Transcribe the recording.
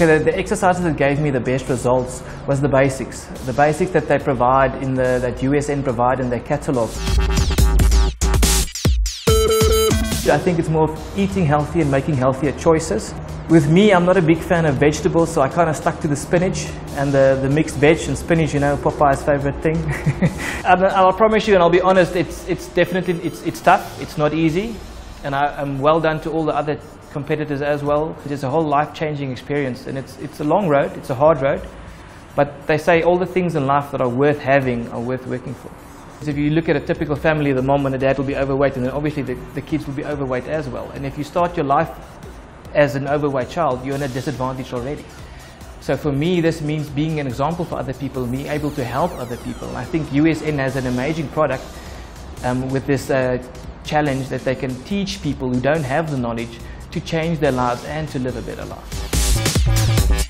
The, the exercises that gave me the best results was the basics. The basics that they provide in the, that USN provide in their catalogue. I think it's more of eating healthy and making healthier choices. With me, I'm not a big fan of vegetables, so I kind of stuck to the spinach and the, the mixed veg and spinach, you know, Popeye's favorite thing. I'll promise you, and I'll be honest, it's, it's definitely, it's, it's tough, it's not easy, and I, am well done to all the other competitors as well. It's a whole life-changing experience, and it's, it's a long road, it's a hard road, but they say all the things in life that are worth having are worth working for. If you look at a typical family, the mom and the dad will be overweight, and then obviously the, the kids will be overweight as well. And if you start your life as an overweight child, you're in a disadvantage already. So for me, this means being an example for other people, being able to help other people. I think USN has an amazing product um, with this uh, challenge that they can teach people who don't have the knowledge to change their lives and to live a better life.